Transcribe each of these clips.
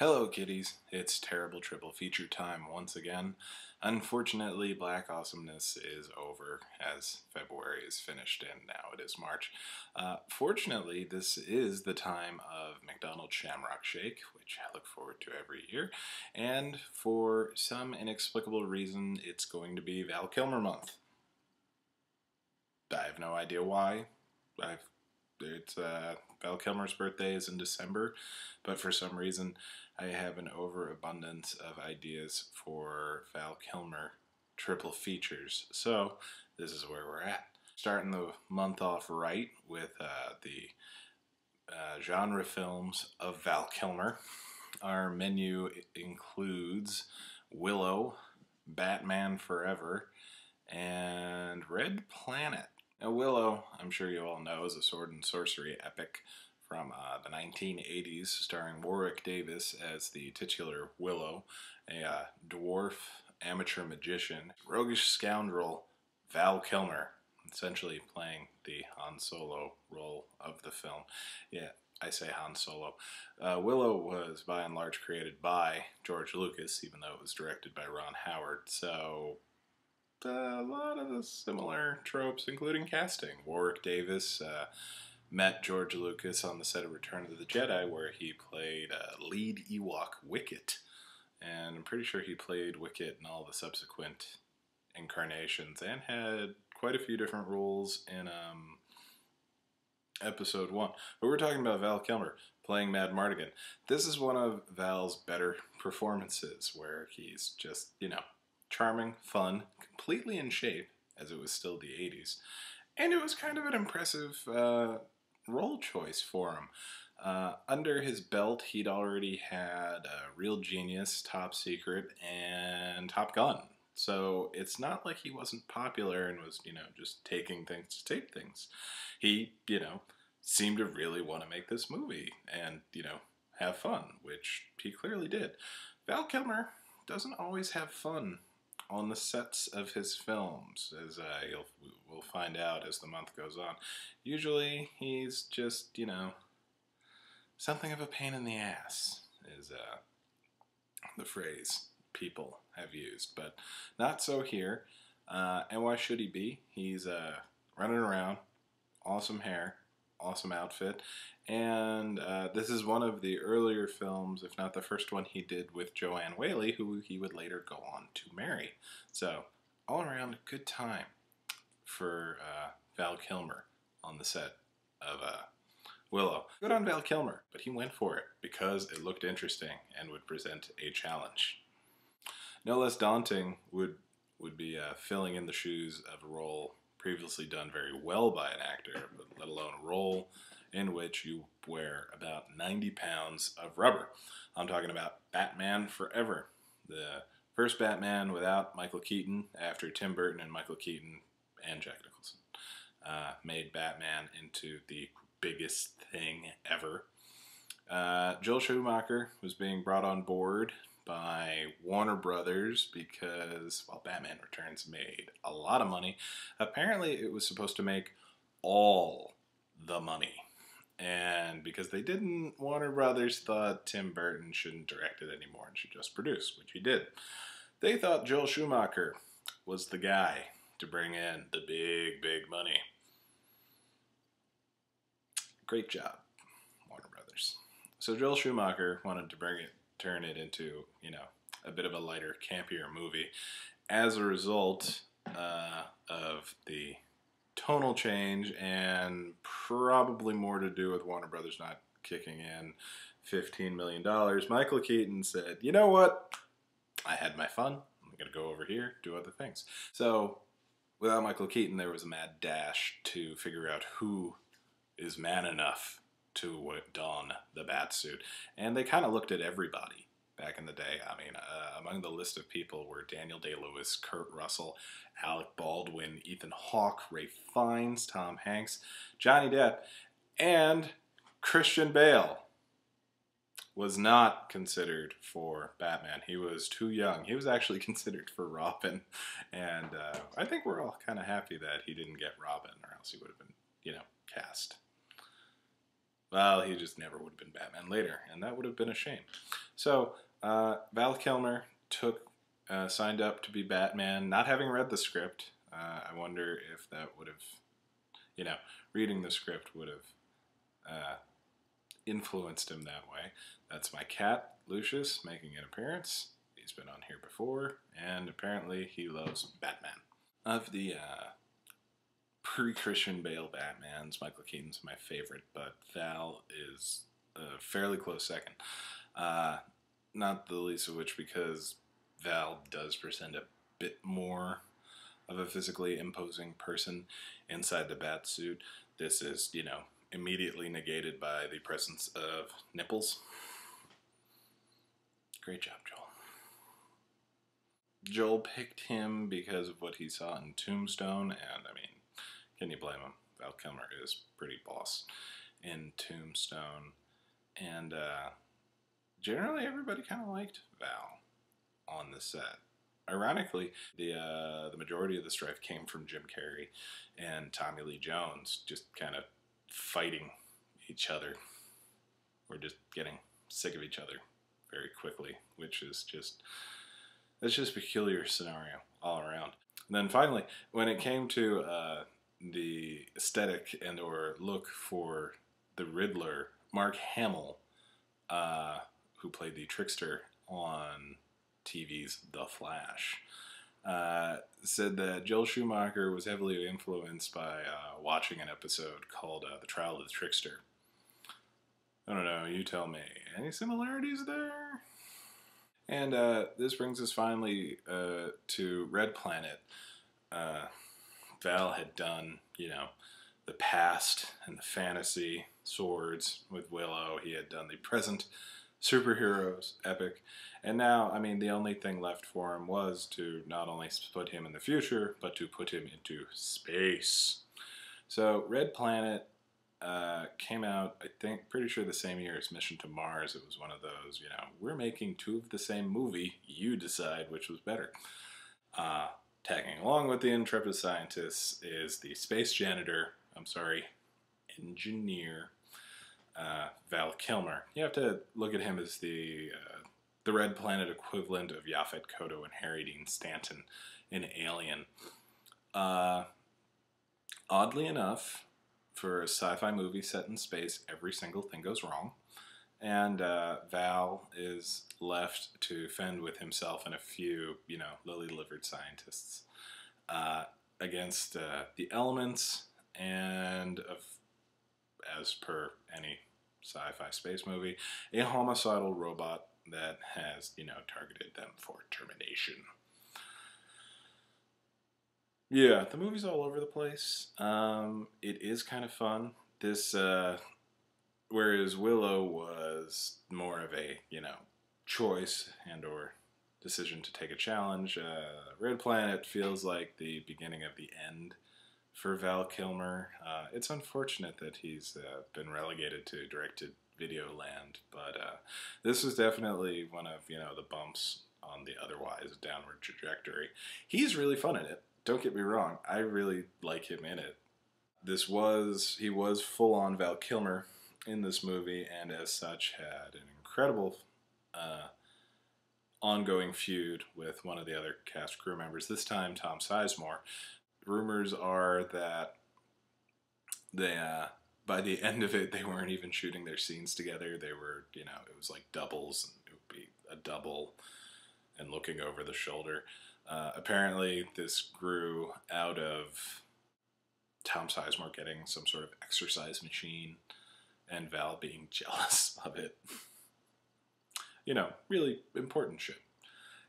Hello, kiddies. It's terrible triple feature time once again. Unfortunately, Black Awesomeness is over as February is finished and now it is March. Uh, fortunately, this is the time of McDonald's Shamrock Shake, which I look forward to every year. And for some inexplicable reason, it's going to be Val Kilmer month. I have no idea why. I've it's uh, Val Kilmer's birthday is in December, but for some reason I have an overabundance of ideas for Val Kilmer triple features. So this is where we're at. Starting the month off right with uh, the uh, genre films of Val Kilmer. Our menu includes Willow, Batman Forever, and Red Planet. Now, Willow, I'm sure you all know, is a sword and sorcery epic from uh, the 1980s, starring Warwick Davis as the titular Willow, a uh, dwarf amateur magician, roguish scoundrel Val Kilmer, essentially playing the Han Solo role of the film. Yeah, I say Han Solo. Uh, Willow was by and large created by George Lucas, even though it was directed by Ron Howard. So a lot of the similar tropes, including casting. Warwick Davis uh, met George Lucas on the set of Return of the Jedi, where he played uh, lead Ewok Wicket. And I'm pretty sure he played Wicket in all the subsequent incarnations and had quite a few different roles in um, episode one. But we're talking about Val Kilmer playing Madmartigan. This is one of Val's better performances where he's just, you know, charming, fun, completely in shape, as it was still the 80s. And it was kind of an impressive uh, role choice for him. Uh, under his belt, he'd already had uh, Real Genius, Top Secret, and Top Gun. So it's not like he wasn't popular and was, you know, just taking things to tape things. He, you know, seemed to really want to make this movie and, you know, have fun, which he clearly did. Val Kilmer doesn't always have fun on the sets of his films, as uh, you'll we'll find out as the month goes on. Usually, he's just you know something of a pain in the ass, is uh, the phrase people have used, but not so here. Uh, and why should he be? He's uh, running around, awesome hair, awesome outfit. And uh, this is one of the earlier films, if not the first one he did with Joanne Whaley, who he would later go on to marry. So, all around, a good time for uh, Val Kilmer on the set of uh, Willow. Good on Val Kilmer, but he went for it because it looked interesting and would present a challenge. No less daunting would would be uh, filling in the shoes of a role previously done very well by an actor, but let alone a role in which you wear about 90 pounds of rubber. I'm talking about Batman Forever, the first Batman without Michael Keaton after Tim Burton and Michael Keaton and Jack Nicholson uh, made Batman into the biggest thing ever. Uh, Joel Schumacher was being brought on board by Warner Brothers because, well, Batman Returns made a lot of money. Apparently, it was supposed to make all the money. And because they didn't, Warner Brothers thought Tim Burton shouldn't direct it anymore and should just produce, which he did. They thought Joel Schumacher was the guy to bring in the big, big money. Great job, Warner Brothers. So Joel Schumacher wanted to bring it turn it into, you know, a bit of a lighter, campier movie. As a result uh, of the tonal change and probably more to do with Warner Brothers not kicking in $15 million, Michael Keaton said, you know what? I had my fun. I'm going to go over here, do other things. So without Michael Keaton, there was a mad dash to figure out who is man enough to don the bat suit. And they kind of looked at everybody back in the day. I mean, uh, among the list of people were Daniel Day Lewis, Kurt Russell, Alec Baldwin, Ethan Hawke, Ralph Fiennes, Tom Hanks, Johnny Depp, and Christian Bale was not considered for Batman. He was too young. He was actually considered for Robin. And uh, I think we're all kind of happy that he didn't get Robin, or else he would have been, you know, cast Well, he just never would have been Batman later, and that would have been a shame. So uh, Val Kilmer took uh, signed up to be Batman, not having read the script. Uh, I wonder if that would have, you know, reading the script would have uh, influenced him that way. That's my cat, Lucius, making an appearance. He's been on here before, and apparently he loves Batman. Of the uh, pre-Christian Bale Batmans, Michael Keaton's my favorite, but Val is a fairly close second. Uh, not the least of which because Val does present a bit more of a physically imposing person inside the bat suit. This is, you know, immediately negated by the presence of nipples. Great job, Joel. Joel picked him because of what he saw in Tombstone, and can you blame him? Val Kilmer is pretty boss in Tombstone, and uh, generally everybody kind of liked Val on the set. Ironically, the uh, the majority of the strife came from Jim Carrey and Tommy Lee Jones, just kind of fighting each other. We're just getting sick of each other very quickly, which is just it's just a peculiar scenario all around. And then finally, when it came to uh, the aesthetic and or look for the Riddler, Mark Hamill, uh, who played the trickster on TV's The Flash, uh, said that Joel Schumacher was heavily influenced by uh, watching an episode called uh, The Trial of the Trickster. I don't know, you tell me. Any similarities there? And uh, this brings us finally uh, to Red Planet. Val had done, you know, the past and the fantasy swords with Willow. He had done the present superheroes epic. And now, I mean, the only thing left for him was to not only put him in the future, but to put him into space. So, Red Planet uh, came out, I think, pretty sure the same year as Mission to Mars. It was one of those, you know, we're making two of the same movie, you decide which was better. Uh, tagging along with the intrepid scientists is the space janitor, I'm sorry, engineer, uh, Val Kilmer. You have to look at him as the uh, the Red Planet equivalent of Yaphet Kotto and Harry Dean Stanton in Alien. Uh, oddly enough, for a sci-fi movie set in space, every single thing goes wrong, and uh, Val is left to fend with himself and a few, you know, lily-livered scientists uh, against uh, the elements and of as per any sci-fi space movie, a homicidal robot that has, you know, targeted them for termination. Yeah, the movie's all over the place. Um, it is kind of fun. This, uh, whereas Willow was more of a, you know, choice and or decision to take a challenge, uh, Red Planet feels like the beginning of the end for Val Kilmer. Uh, it's unfortunate that he's uh, been relegated to directed video land, but uh, this is definitely one of you know the bumps on the otherwise downward trajectory. He's really fun in it. Don't get me wrong. I really like him in it. This was he was full on Val Kilmer in this movie, and as such had an incredible. Uh, ongoing feud with one of the other cast crew members, this time Tom Sizemore, rumors are that they uh, by the end of it they weren't even shooting their scenes together. They were, you know, it was like doubles, and it would be a double and looking over the shoulder. Uh, apparently, this grew out of Tom Sizemore getting some sort of exercise machine and Val being jealous of it. you know, really important shit.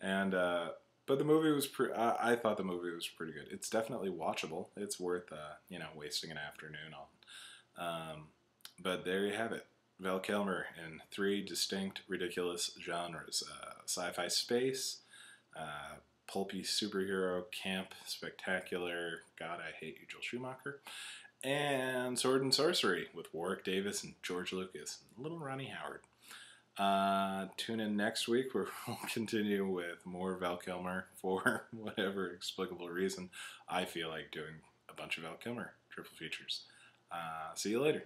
And uh, but the movie was pre- I, I, thought the movie was pretty good. It's definitely watchable. It's worth uh, you know wasting an afternoon on. Um, but there you have it. Val Kilmer in three distinct, ridiculous genres: uh, sci-fi, space, uh, pulpy superhero, camp, spectacular. God, I hate you, Joel Schumacher, and sword and sorcery with Warwick Davis and George Lucas, and little Ronnie Howard. Uh, tune in next week where we'll continue with more Val Kilmer for whatever explicable reason. I feel like doing a bunch of Val Kilmer triple features. Uh, see you later.